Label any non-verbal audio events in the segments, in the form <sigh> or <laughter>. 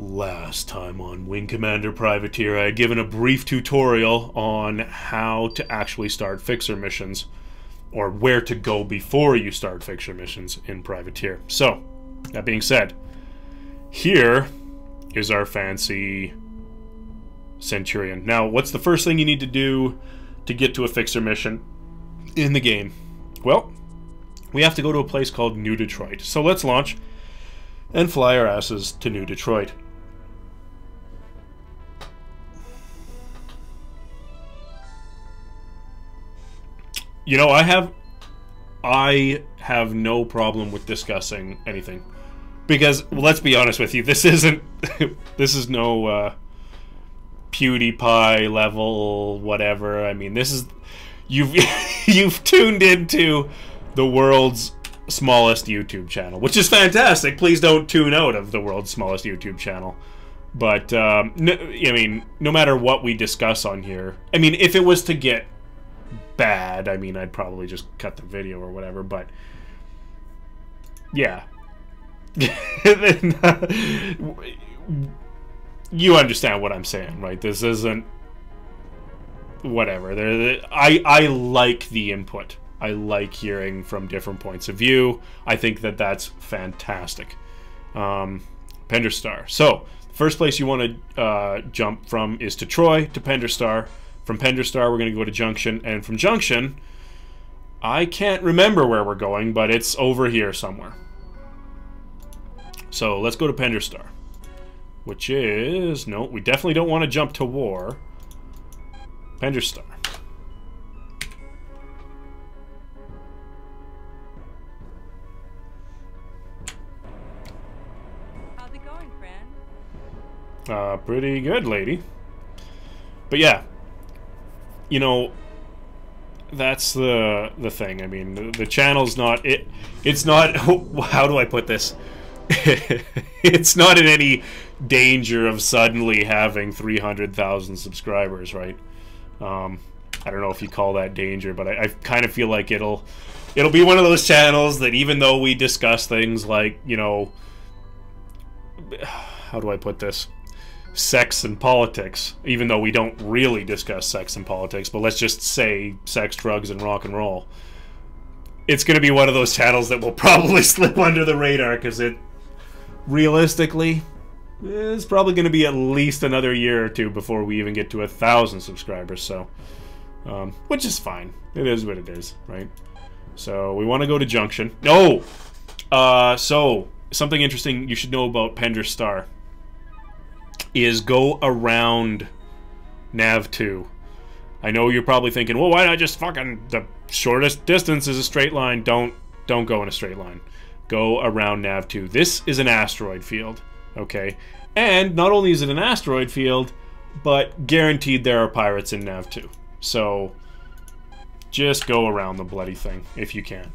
Last time on Wing Commander Privateer, I had given a brief tutorial on how to actually start fixer missions, or where to go before you start fixer missions in Privateer. So, that being said, here is our fancy Centurion. Now, what's the first thing you need to do to get to a fixer mission in the game? Well, we have to go to a place called New Detroit. So let's launch and fly our asses to New Detroit. You know, I have I have no problem with discussing anything. Because well, let's be honest with you, this isn't <laughs> this is no uh PewDiePie level whatever. I mean, this is you've <laughs> you've tuned into the world's smallest YouTube channel, which is fantastic. Please don't tune out of the world's smallest YouTube channel. But um, no, I mean, no matter what we discuss on here, I mean, if it was to get bad, I mean, I'd probably just cut the video or whatever, but yeah. <laughs> you understand what I'm saying, right? This isn't whatever. There, I I like the input. I like hearing from different points of view. I think that that's fantastic. Um, Pender's Star. So, first place you want to uh, jump from is to Troy to Pender's Star. From Pender's Star, we're going to go to Junction, and from Junction, I can't remember where we're going, but it's over here somewhere. So let's go to Pender's Star, which is no, we definitely don't want to jump to war. Pender's Star. How's it going, friend? Uh, pretty good, lady. But yeah, you know, that's the the thing. I mean, the, the channel's not it. It's not. <laughs> How do I put this? <laughs> it's not in any danger of suddenly having three hundred thousand subscribers, right? Um, I don't know if you call that danger, but I, I kind of feel like it'll it'll be one of those channels that even though we discuss things like you know, <sighs> how do I put this? Sex and politics, even though we don't really discuss sex and politics, but let's just say sex, drugs, and rock and roll. It's going to be one of those channels that will <laughs> probably slip under the radar because it, realistically, is probably going to be at least another year or two before we even get to a thousand subscribers. So, um, which is fine. It is what it is, right? So we want to go to Junction. No, uh, so something interesting you should know about Pender's Star is go around nav 2. I know you're probably thinking, well, why not just fucking the shortest distance is a straight line. Don't don't go in a straight line. Go around nav 2. This is an asteroid field, okay? And not only is it an asteroid field, but guaranteed there are pirates in nav 2. So just go around the bloody thing if you can.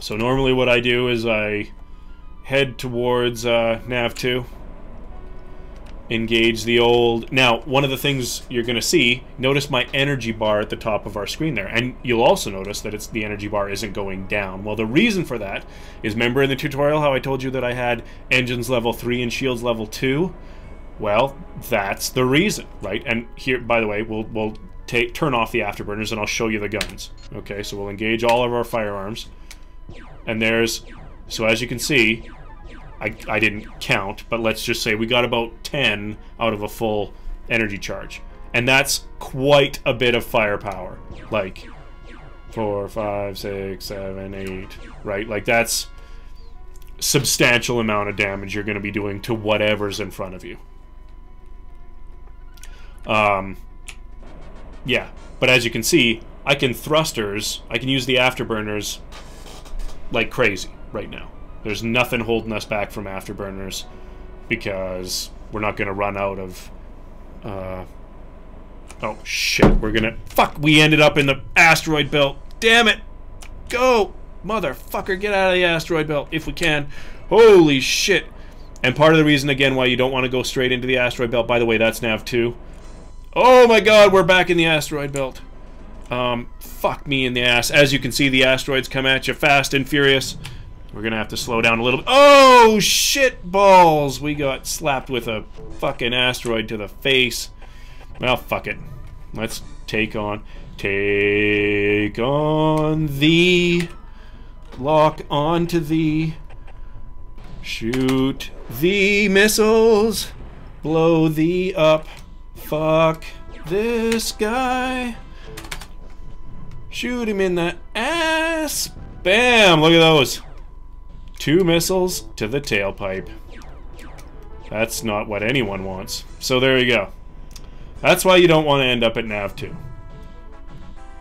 So normally what I do is I head towards uh, Nav2. Engage the old... Now, one of the things you're going to see, notice my energy bar at the top of our screen there. And you'll also notice that it's the energy bar isn't going down. Well, the reason for that is, remember in the tutorial how I told you that I had engines level 3 and shields level 2? Well, that's the reason, right? And here, by the way, we'll, we'll take turn off the afterburners and I'll show you the guns. Okay, so we'll engage all of our firearms. And there's... So as you can see, I, I didn't count, but let's just say we got about 10 out of a full energy charge. And that's quite a bit of firepower. Like, four, five, six, seven, eight, right? Like, that's substantial amount of damage you're going to be doing to whatever's in front of you. Um, yeah, but as you can see, I can thrusters, I can use the afterburners like crazy right now. There's nothing holding us back from afterburners because we're not going to run out of... Uh, oh, shit. We're going to... Fuck, we ended up in the asteroid belt. Damn it. Go. Motherfucker, get out of the asteroid belt if we can. Holy shit. And part of the reason, again, why you don't want to go straight into the asteroid belt, by the way, that's nav 2. Oh my god, we're back in the asteroid belt. Um, fuck me in the ass. As you can see, the asteroids come at you fast and furious. We're gonna have to slow down a little. Bit. Oh shit balls! We got slapped with a fucking asteroid to the face. Well, fuck it. Let's take on, take on the, lock onto the, shoot the missiles, blow the up. Fuck this guy. Shoot him in the ass. Bam! Look at those. Two missiles to the tailpipe. That's not what anyone wants. So there you go. That's why you don't want to end up at Nav 2.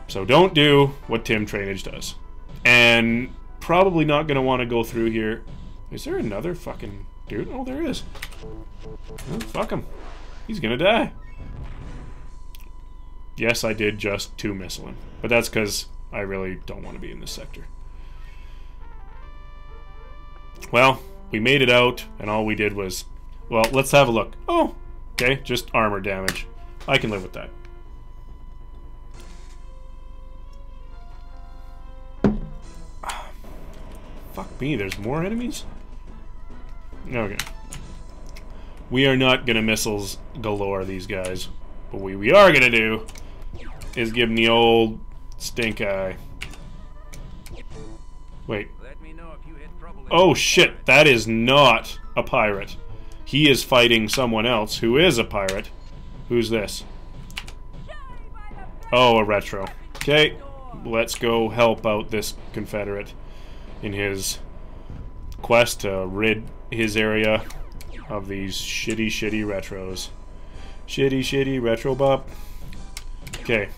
So don't do what Tim Trainage does. And probably not going to want to go through here. Is there another fucking dude? Oh, there is. Oh, fuck him. He's going to die. Yes, I did just two missile him. But that's because I really don't want to be in this sector. Well, we made it out, and all we did was... Well, let's have a look. Oh, okay, just armor damage. I can live with that. Fuck me, there's more enemies? Okay. We are not gonna missiles galore these guys. But what we are gonna do is give them the old stink eye. Wait. Oh shit, that is not a pirate. He is fighting someone else who is a pirate. Who's this? Oh, a retro. Okay, let's go help out this Confederate in his quest to rid his area of these shitty, shitty retros. Shitty, shitty retro bop. Okay.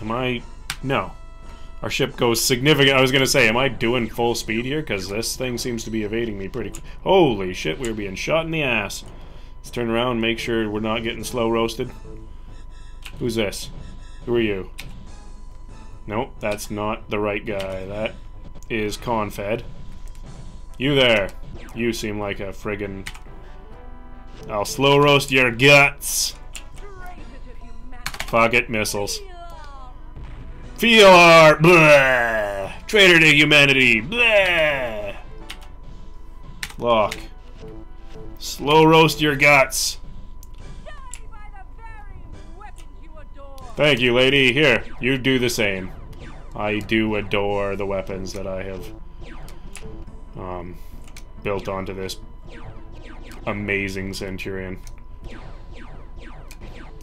Am I... No. Our ship goes significant... I was going to say, am I doing full speed here? Because this thing seems to be evading me pretty... Holy shit, we're being shot in the ass. Let's turn around make sure we're not getting slow roasted. Who's this? Who are you? Nope, that's not the right guy. That is Confed. You there. You seem like a friggin... I'll slow roast your guts. Fuck it, missiles. Feel our blah, traitor to humanity. Blah. Lock. Slow roast your guts. Thank you, lady. Here, you do the same. I do adore the weapons that I have um, built onto this amazing Centurion.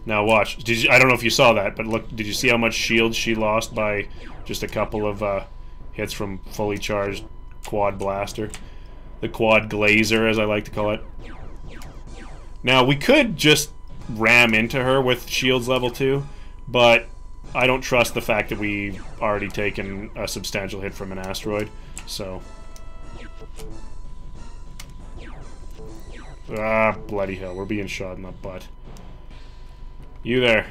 Now watch. Did you, I don't know if you saw that, but look. Did you see how much shield she lost by just a couple of uh, hits from fully charged quad blaster, the quad glazer, as I like to call it. Now we could just ram into her with shields level two, but I don't trust the fact that we've already taken a substantial hit from an asteroid. So. Ah, bloody hell. We're being shot in the butt. You there.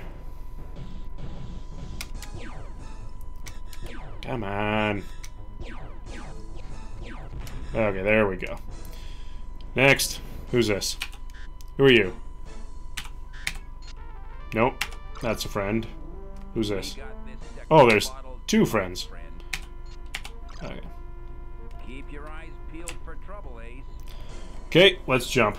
Come on. Okay, there we go. Next. Who's this? Who are you? Nope. That's a friend. Who's this? Oh, there's two friends. Okay. Okay, let's jump.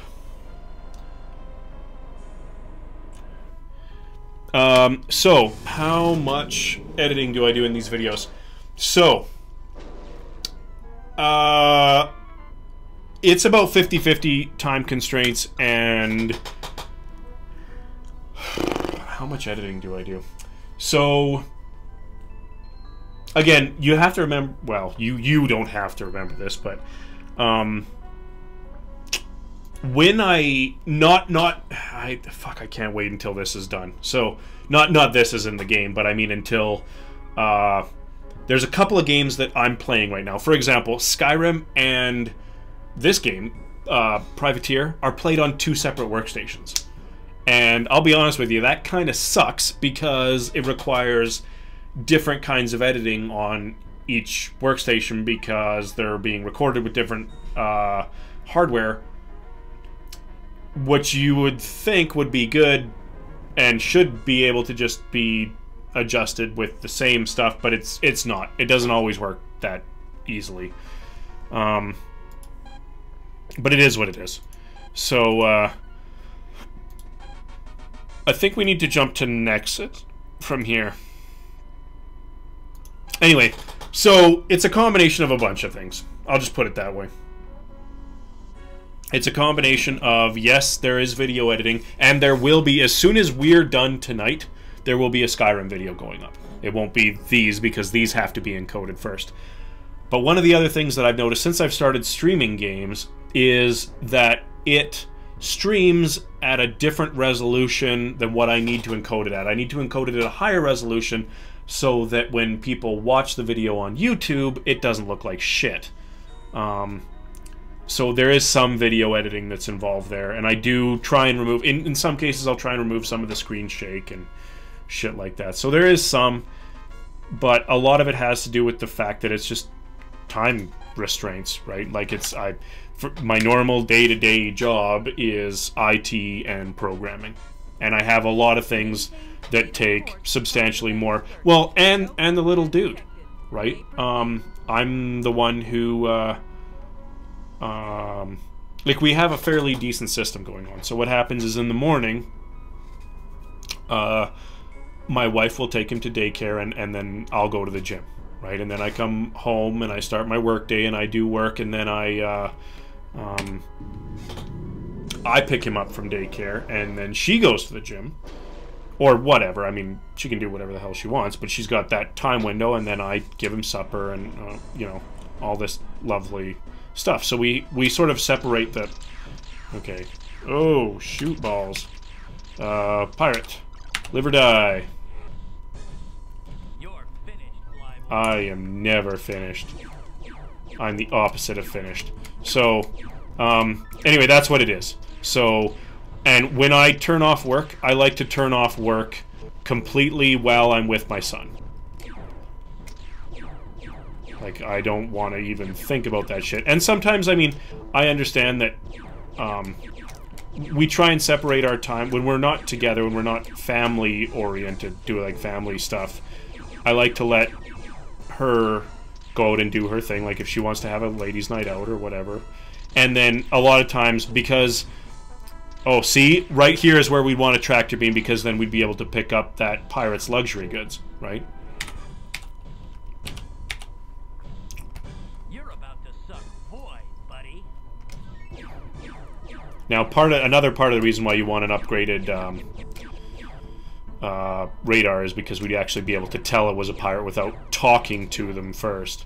Um, so, how much editing do I do in these videos? So, uh, it's about 50-50 time constraints and <sighs> how much editing do I do? So, again, you have to remember, well, you, you don't have to remember this, but, um, when I not not I fuck I can't wait until this is done. So not not this is in the game, but I mean until uh, there's a couple of games that I'm playing right now. For example, Skyrim and this game, uh, Privateer, are played on two separate workstations. And I'll be honest with you, that kind of sucks because it requires different kinds of editing on each workstation because they're being recorded with different uh, hardware what you would think would be good and should be able to just be adjusted with the same stuff, but it's it's not. It doesn't always work that easily. Um, but it is what it is. So uh, I think we need to jump to Nexus from here. Anyway, so it's a combination of a bunch of things. I'll just put it that way. It's a combination of yes, there is video editing, and there will be as soon as we're done tonight, there will be a Skyrim video going up. It won't be these because these have to be encoded first. But one of the other things that I've noticed since I've started streaming games is that it streams at a different resolution than what I need to encode it at. I need to encode it at a higher resolution so that when people watch the video on YouTube, it doesn't look like shit. Um, so there is some video editing that's involved there, and I do try and remove. In, in some cases, I'll try and remove some of the screen shake and shit like that. So there is some, but a lot of it has to do with the fact that it's just time restraints, right? Like it's I, my normal day-to-day job is IT and programming, and I have a lot of things that take substantially more. Well, and and the little dude, right? Um, I'm the one who. Uh, um, like we have a fairly decent system going on. So what happens is in the morning, uh, my wife will take him to daycare, and and then I'll go to the gym, right? And then I come home and I start my work day, and I do work, and then I. Uh, um, I pick him up from daycare, and then she goes to the gym, or whatever. I mean, she can do whatever the hell she wants, but she's got that time window, and then I give him supper and uh, you know all this lovely stuff. So we, we sort of separate the... Okay. Oh, shoot balls. Uh, pirate. Live or die. I am never finished. I'm the opposite of finished. So, um, anyway, that's what it is. So, and when I turn off work, I like to turn off work completely while I'm with my son. Like, I don't want to even think about that shit. And sometimes, I mean, I understand that um, we try and separate our time when we're not together, when we're not family-oriented, do like family stuff. I like to let her go out and do her thing, like if she wants to have a ladies' night out or whatever. And then a lot of times, because... Oh, see? Right here is where we'd want a tractor beam, because then we'd be able to pick up that pirate's luxury goods, right? Now, part of, another part of the reason why you want an upgraded um, uh, radar is because we'd actually be able to tell it was a pirate without talking to them first.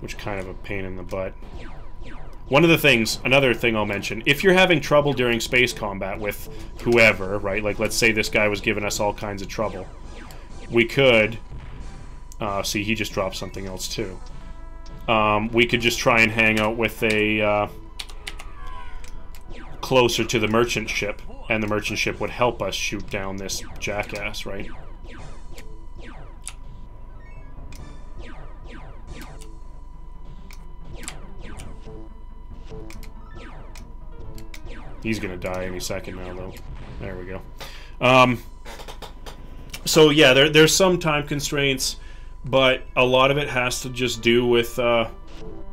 Which kind of a pain in the butt. One of the things, another thing I'll mention, if you're having trouble during space combat with whoever, right, like let's say this guy was giving us all kinds of trouble, we could, uh, see he just dropped something else too um, we could just try and hang out with a uh, closer to the merchant ship, and the merchant ship would help us shoot down this jackass, right? He's gonna die any second now, though. There we go. Um, so yeah, there, there's some time constraints but a lot of it has to just do with uh,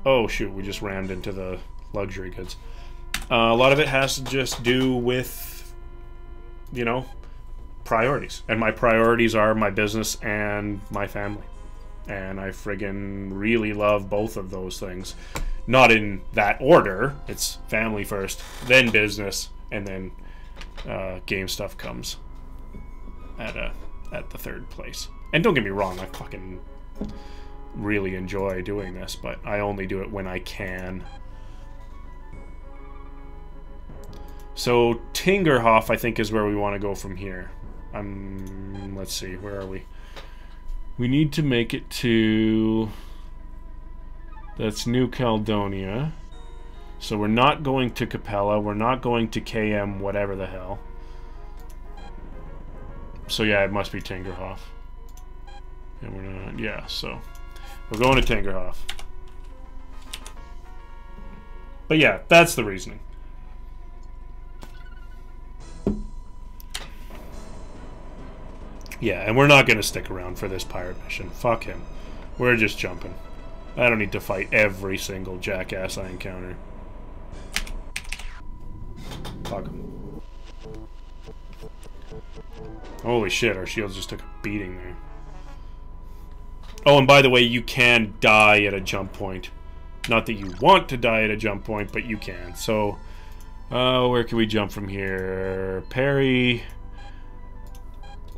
oh shoot we just rammed into the luxury goods. Uh, a lot of it has to just do with you know priorities. And my priorities are my business and my family. And i friggin really love both of those things. Not in that order it's family first then business and then uh, game stuff comes at a at the third place and don't get me wrong, I fucking really enjoy doing this, but I only do it when I can. So Tingerhoff, I think, is where we want to go from here. Um, let's see, where are we? We need to make it to... That's New Caledonia. So we're not going to Capella. We're not going to KM whatever the hell so yeah, it must be Tangerhoff. And we're not, yeah, so we're going to Tangerhoff. But yeah, that's the reasoning. Yeah, and we're not going to stick around for this pirate mission. Fuck him. We're just jumping. I don't need to fight every single jackass I encounter. Fuck him. Holy shit, our shields just took a beating there. Oh, and by the way, you can die at a jump point. Not that you want to die at a jump point, but you can. So, uh, where can we jump from here? Perry.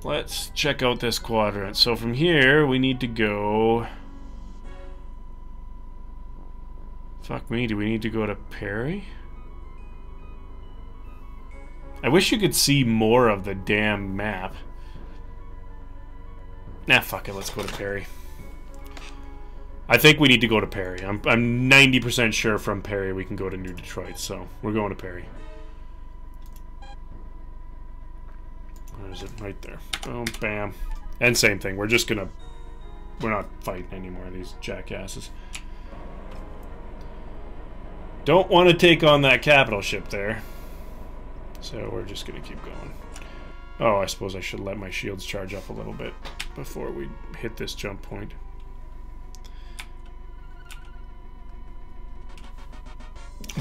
Let's check out this quadrant. So from here, we need to go... Fuck me, do we need to go to Perry? I wish you could see more of the damn map. Nah, fuck it, let's go to Perry. I think we need to go to Perry. I'm, I'm 90% sure from Perry we can go to New Detroit, so we're going to Perry. Where is it? Right there. Boom, bam. And same thing. We're just gonna... We're not fighting anymore, these jackasses. Don't want to take on that capital ship there. So we're just gonna keep going. Oh, I suppose I should let my shields charge up a little bit before we hit this jump point.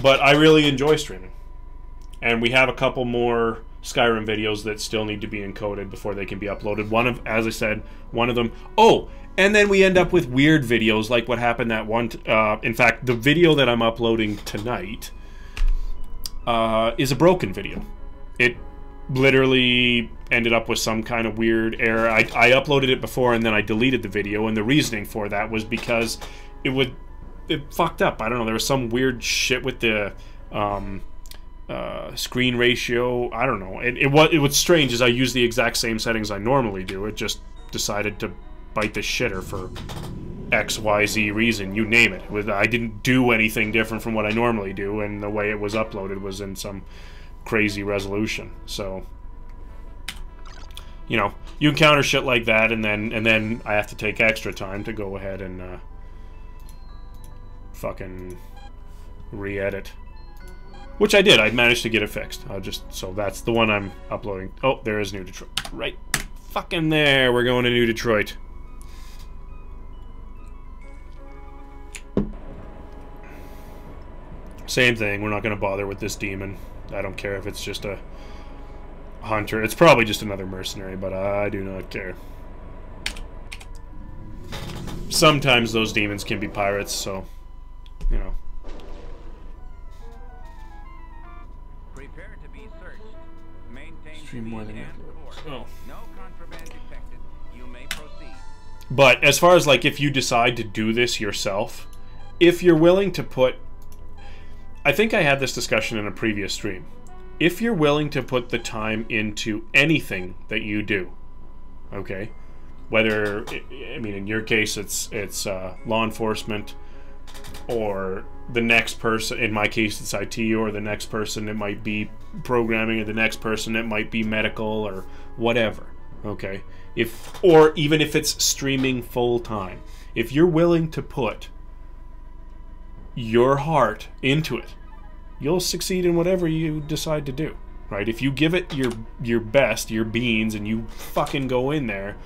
But I really enjoy streaming. And we have a couple more Skyrim videos that still need to be encoded before they can be uploaded. One of, as I said, one of them. Oh, and then we end up with weird videos like what happened that one. Uh, in fact, the video that I'm uploading tonight uh, is a broken video. It literally ended up with some kind of weird error. I, I uploaded it before and then I deleted the video, and the reasoning for that was because it would it fucked up. I don't know. There was some weird shit with the. Um, uh, screen ratio. I don't know. It, it was it was strange as I used the exact same settings I normally do. It just decided to bite the shitter for X Y Z reason. You name it. With I didn't do anything different from what I normally do, and the way it was uploaded was in some crazy resolution. So you know, you encounter shit like that, and then and then I have to take extra time to go ahead and uh, fucking re-edit. Which I did. I managed to get it fixed. I'll just so that's the one I'm uploading. Oh, there is New Detroit. Right fucking there. We're going to New Detroit. Same thing. We're not going to bother with this demon. I don't care if it's just a hunter. It's probably just another mercenary, but I do not care. Sometimes those demons can be pirates, so, you know. Prepare to be searched. Maintain Stream more than and that. course. Oh. No contraband detected. You may proceed. But as far as like if you decide to do this yourself, if you're willing to put I think I had this discussion in a previous stream. If you're willing to put the time into anything that you do, okay? Whether I mean in your case it's it's uh, law enforcement or the next person in my case it's IT or the next person it might be programming or the next person it might be medical or whatever okay if or even if it's streaming full time if you're willing to put your heart into it. You'll succeed in whatever you decide to do right? If you give it your your best your beans and you fucking go in there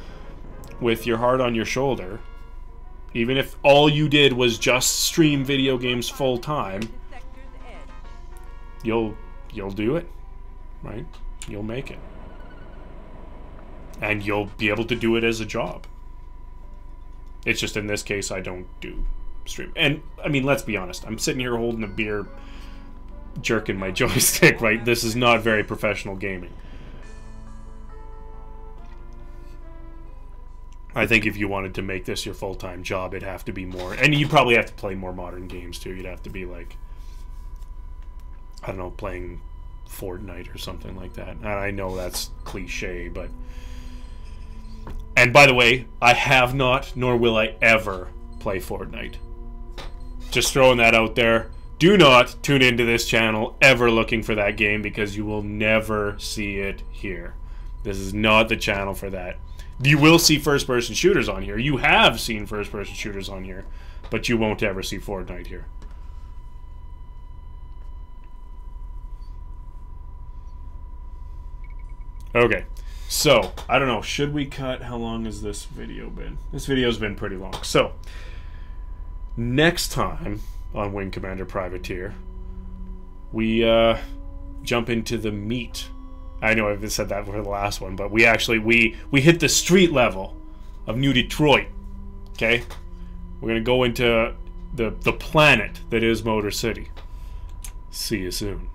with your heart on your shoulder even if all you did was just stream video games full time you'll you'll do it right? You'll make it. And you'll be able to do it as a job. It's just in this case i don't do stream and i mean let's be honest i'm sitting here holding a beer jerking my <laughs> joystick right this is not very professional gaming I think if you wanted to make this your full time job, it'd have to be more. And you'd probably have to play more modern games too. You'd have to be like, I don't know, playing Fortnite or something like that. And I know that's cliche, but. And by the way, I have not, nor will I ever play Fortnite. Just throwing that out there. Do not tune into this channel ever looking for that game because you will never see it here. This is not the channel for that. You will see first person shooters on here. You have seen first person shooters on here, but you won't ever see Fortnite here. Okay. So, I don't know. Should we cut? How long has this video been? This video's been pretty long. So, next time on Wing Commander Privateer, we uh, jump into the meat. I know I've said that for the last one, but we actually we we hit the street level of New Detroit. Okay, we're gonna go into the the planet that is Motor City. See you soon.